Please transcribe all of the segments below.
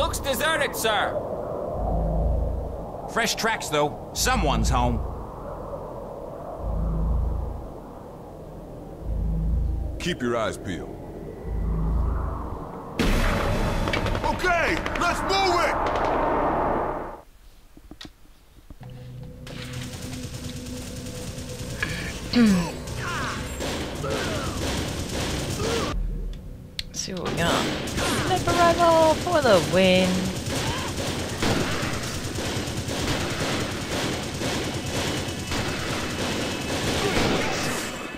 Looks deserted, sir. Fresh tracks, though. Someone's home. Keep your eyes peeled. Okay, let's move it! Let's see what we got. For the win.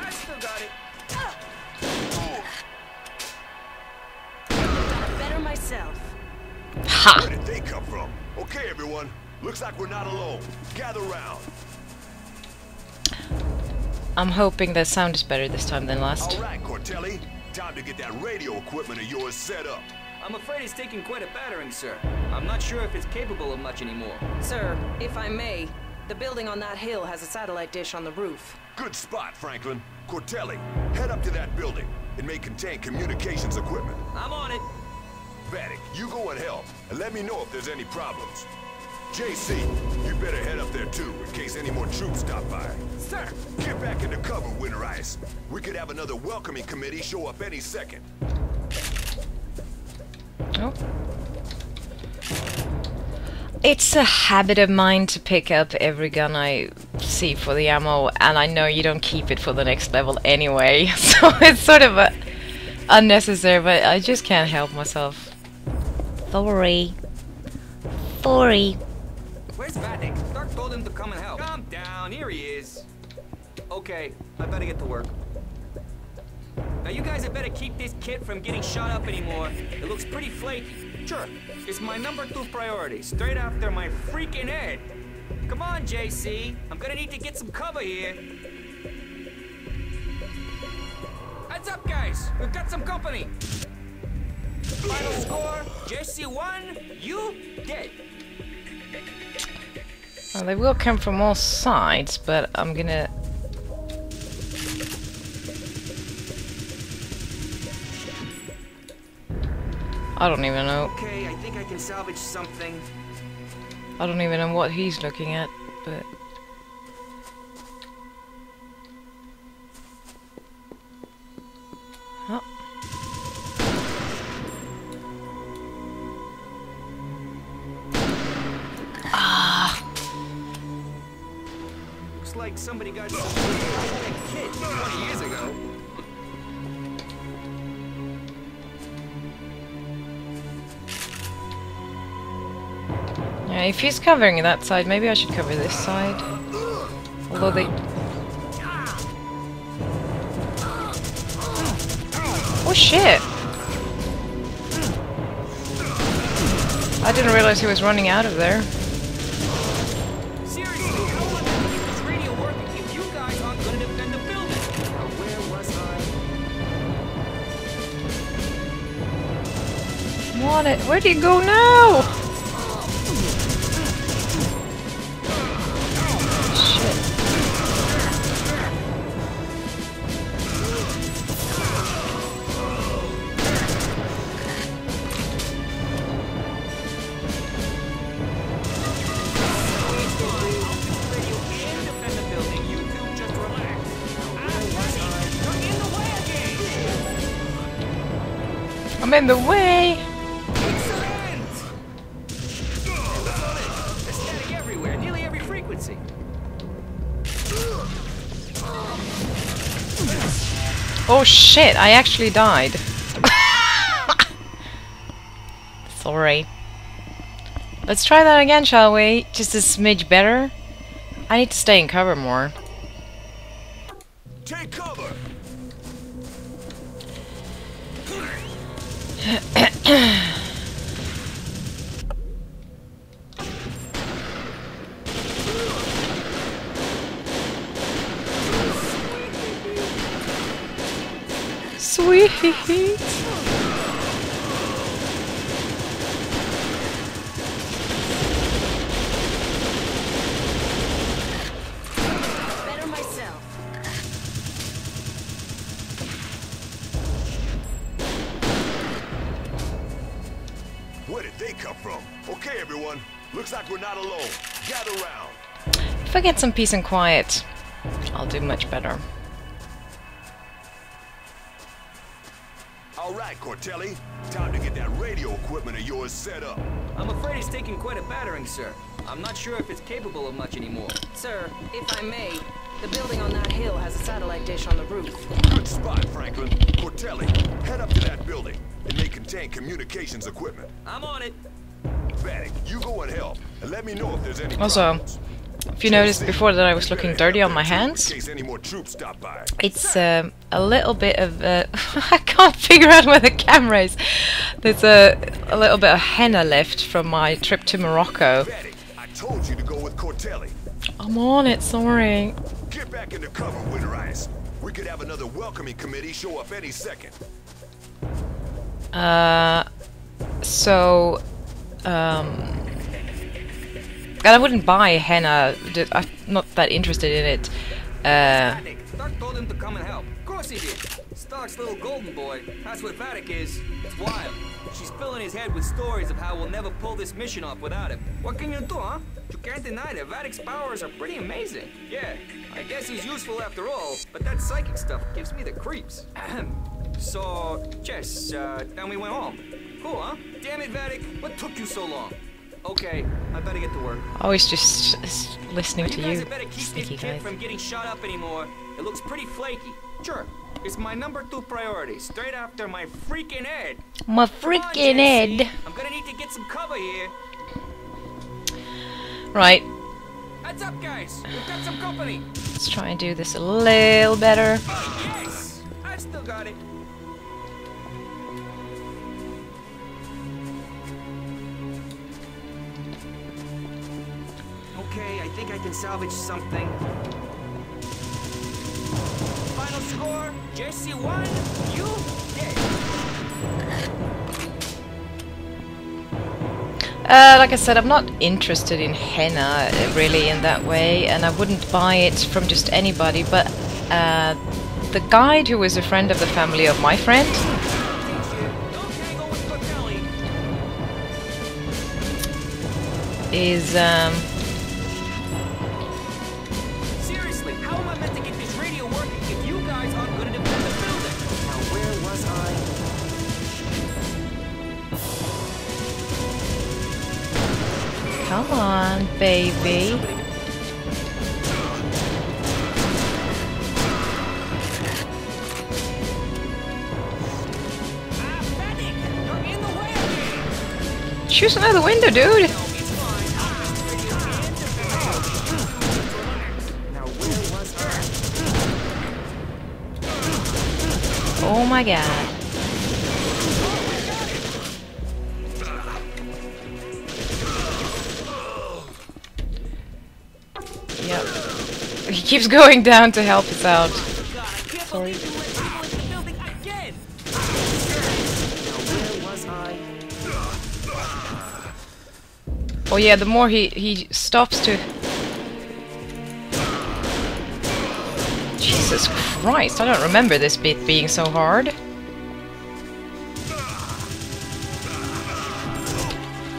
I still got it. Better myself. Ha! Where did they come from? Okay, everyone. Looks like we're not alone. Gather round. I'm hoping the sound is better this time than last. All right, Cortelli. Time to get that radio equipment of yours set up. I'm afraid it's taking quite a battering, sir. I'm not sure if it's capable of much anymore. Sir, if I may, the building on that hill has a satellite dish on the roof. Good spot, Franklin. Cortelli, head up to that building. It may contain communications equipment. I'm on it. Vattic, you go and help, and let me know if there's any problems. JC, you better head up there too, in case any more troops stop by. Sir! Get back into cover, Winter Ice. We could have another welcoming committee show up any second. Oh. It's a habit of mine to pick up every gun I see for the ammo, and I know you don't keep it for the next level anyway, so it's sort of a unnecessary, but I just can't help myself. Sorry. Sorry. Where's Vattic? Stark told him to come and help. Calm down, here he is. Okay, I better get to work. Now you guys had better keep this kit from getting shot up anymore. It looks pretty flaky. Sure, it's my number two priority, straight after my freaking head. Come on, JC. I'm gonna need to get some cover here. Heads up, guys. We've got some company. Final score, JC one, you dead. Well, they will come from all sides, but I'm gonna... I don't even know. Okay, I think I can salvage something. I don't even know what he's looking at, but... Oh. Looks like somebody got high-tech 20 years ago. Yeah, if he's covering that side, maybe I should cover this side. Although they... Oh, oh shit! I didn't realize he was running out of there. Seriously, how am I gonna I'm in the way! Oh shit, I actually died. Sorry. Let's try that again, shall we? Just a smidge better? I need to stay in cover more. Take cover! Sweet! Everyone. Looks like we're not alone. Gather round. If I get some peace and quiet, I'll do much better. All right, Cortelli. Time to get that radio equipment of yours set up. I'm afraid it's taking quite a battering, sir. I'm not sure if it's capable of much anymore. Sir, if I may, the building on that hill has a satellite dish on the roof. Good spot, Franklin. Cortelli, head up to that building. It may contain communications equipment. I'm on it. Also. If you noticed before that I was looking dirty on my hands, In case any more troops stop by. it's um, a little bit of uh, I can't figure out where the camera is. There's a a little bit of henna left from my trip to Morocco. I told you to go with Cortelli. I'm on it, sorry. Get back into cover, Winter Ice. We could have another welcoming committee show up any second. Uh, so, um, and I wouldn't buy henna. I'm not that interested in it. Uh, Stark told him to come and help. Of course he did. Stark's little golden boy. That's what Vattic is. It's wild. She's filling his head with stories of how we'll never pull this mission off without him. What can you do, huh? You can't deny that Vattic's powers are pretty amazing. Yeah, I guess he's useful after all, but that psychic stuff gives me the creeps. So, Jess, uh, then we went home. Cool, huh? Damn it, Vattic, what took you so long? Okay, I better get to work. always just s- listening to You guys you, better keep sneaky this kid guys. from getting shot up anymore. It looks pretty flaky. Sure, it's my number two priority, straight after my freaking head. My freaking head. I'm gonna need to get some cover here. Right, Heads up, guys. We've got some company. let's try and do this a little better. Oh, yes! I still got it. Think I can salvage something. Final score, Jesse 1, you. Uh, like I said, I'm not interested in henna uh, really in that way, and I wouldn't buy it from just anybody. But uh, the guide who was a friend of the family of my friend, Don't tangle with Cortelli. is um, defend. Now where window, dude! Oh my god. Keeps going down to help us out. God, I can't Sorry. believe you let people in the building again! Now where was I? Oh yeah, the more he he stops to Jesus Christ, I don't remember this bit being so hard.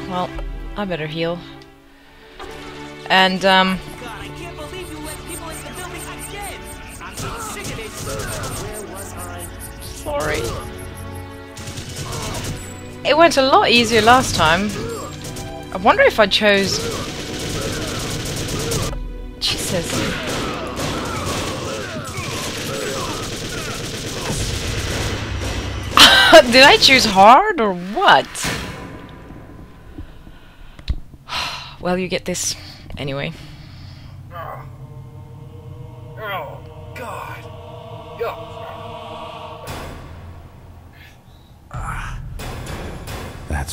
Well, I better heal. And um It went a lot easier last time. I wonder if I chose Jesus. Did I choose hard or what? well, you get this anyway.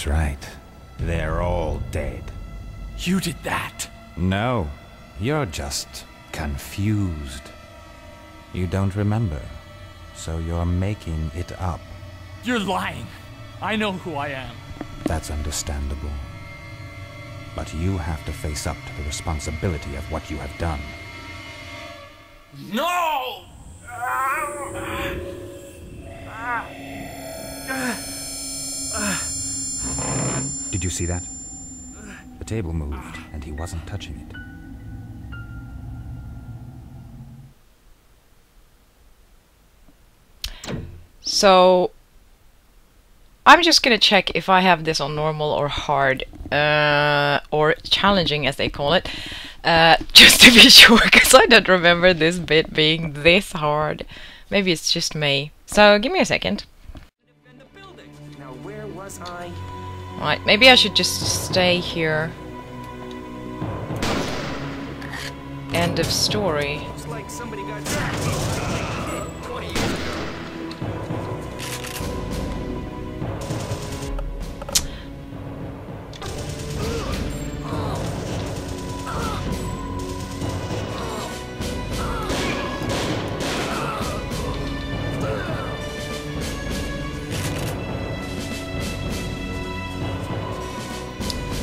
That's right. They're all dead. You did that. No, you're just confused. You don't remember, so you're making it up. You're lying. I know who I am. That's understandable. But you have to face up to the responsibility of what you have done. No! Did Did you see that? The table moved, and he wasn't touching it. So I'm just gonna check if I have this on normal or hard, uh, or challenging as they call it, uh, just to be sure, because I don't remember this bit being this hard. Maybe it's just me. So give me a second. In the building. Now, where was I? Right, maybe I should just stay here. End of story.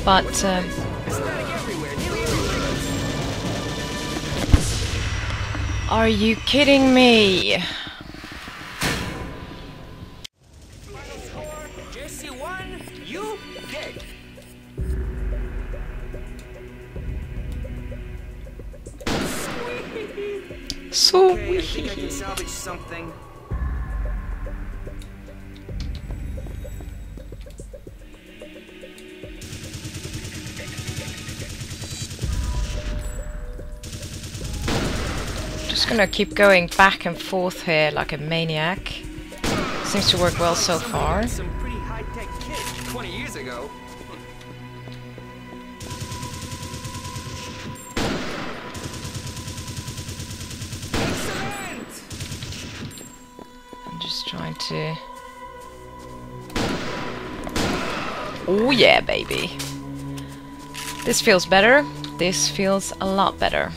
But um, There's static everywhere. Nearly everywhere. are you kidding me? Final score, Jesse won, you dead. So Okay, I think I can salvage something. Just gonna keep going back and forth here like a maniac. Seems to work well so far. Some pretty high-tech kit 20 years ago. Excellent! I'm just trying to. Oh yeah, baby. This feels better. This feels a lot better.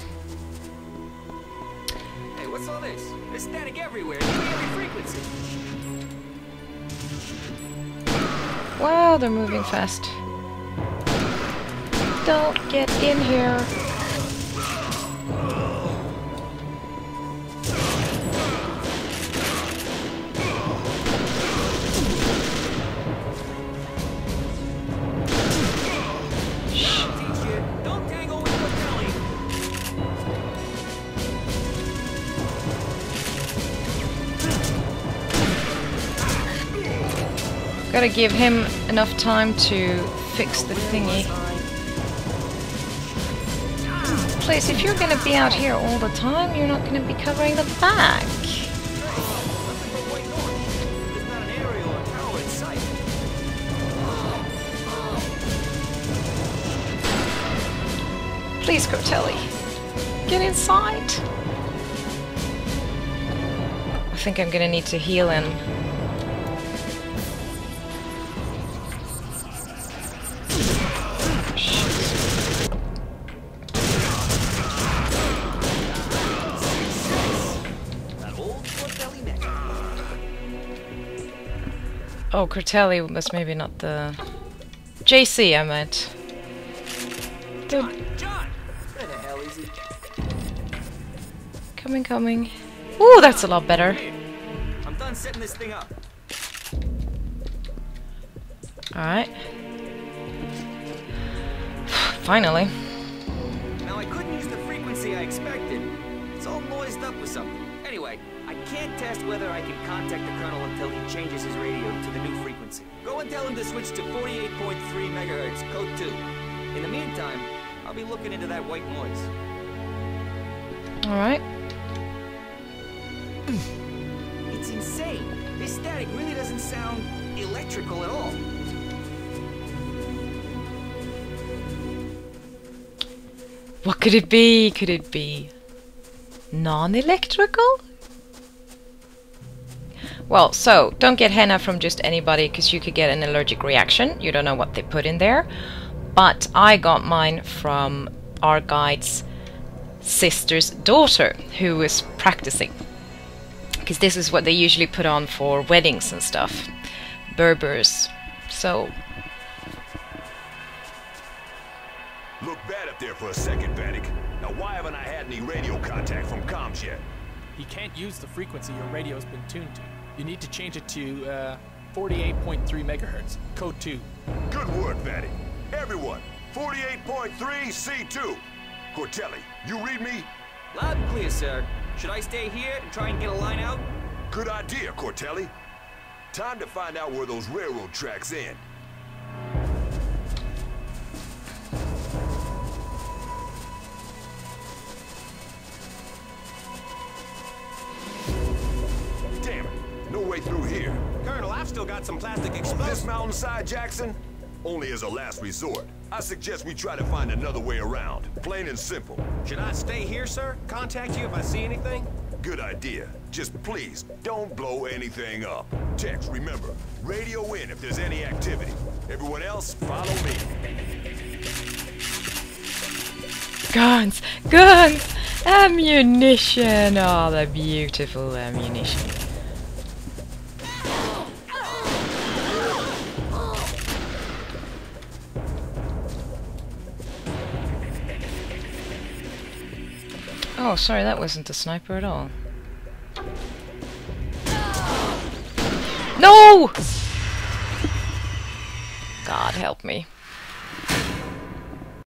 Static everywhere. Every frequency. Wow, they're moving fast. Don't get in here. Gotta give him enough time to fix the thingy. Please, if you're gonna be out here all the time, you're not gonna be covering the back. Please, Cortelli. Get inside. I think I'm gonna need to heal him. Oh, Cortelli was maybe not the... JC, I meant. Dude, John! Where the hell is he? coming, coming. Ooh, that's a lot better. I'm done setting this thing up. Alright. Finally. Now I couldn't use the frequency I expected. It's all noised up with something. Anyway, can't test whether I can contact the Colonel until he changes his radio to the new frequency. Go and tell him to switch to 48.3 megahertz, code 2. In the meantime, I'll be looking into that white noise. Alright. It's insane. This static really doesn't sound electrical at all. What could it be? Could it be non-electrical? Well, so don't get henna from just anybody because you could get an allergic reaction. You don't know what they put in there. But I got mine from our guide's sister's daughter who was practicing. Because this is what they usually put on for weddings and stuff. Berbers. So, Look bad up there for a second, Vattic. Now, why haven't I had any radio contact from comms yet? He can't use the frequency your radio's been tuned to. You need to change it to, uh, 48.3 megahertz. Code 2. Good work, Vattic. Everyone, 48.3 C2. Cortelli, you read me? Loud and clear, sir. Should I stay here and try and get a line out? Good idea, Cortelli. Time to find out where those railroad tracks end. Got some plastic On explosives. this mountainside, Jackson? Only as a last resort. I suggest we try to find another way around. Plain and simple. Should I stay here, sir? Contact you if I see anything? Good idea. Just please, don't blow anything up. Text, remember, radio in if there's any activity. Everyone else, follow me. Guns! Guns! Ammunition! Oh, the beautiful ammunition. Oh, sorry, that wasn't a sniper at all. No! God help me.